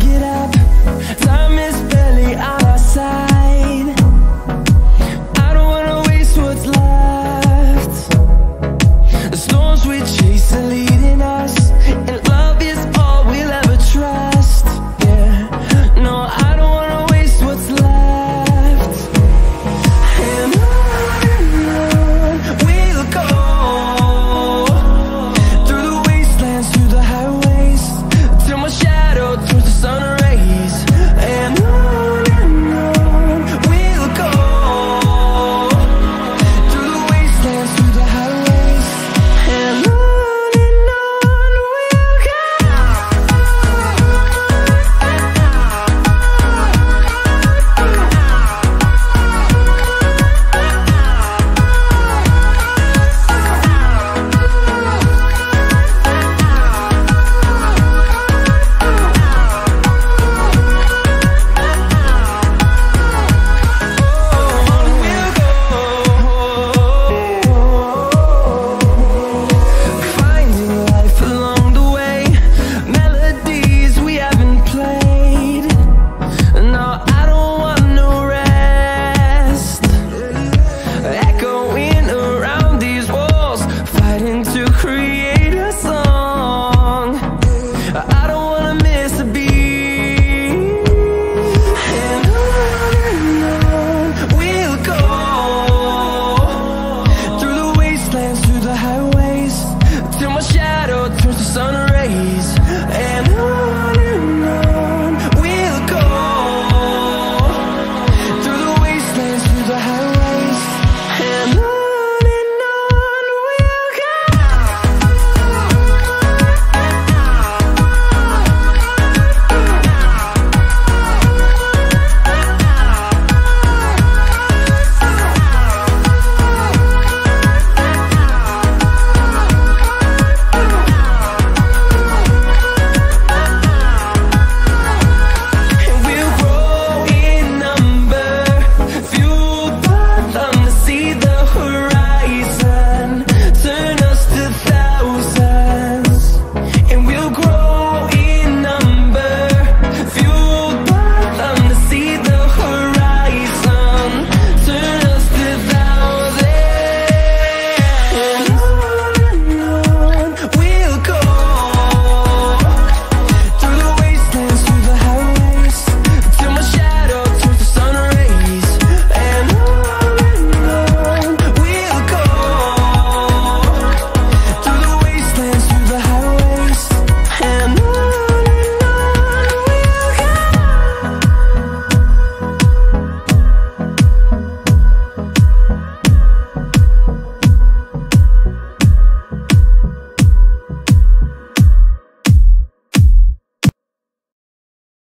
get up. Time is create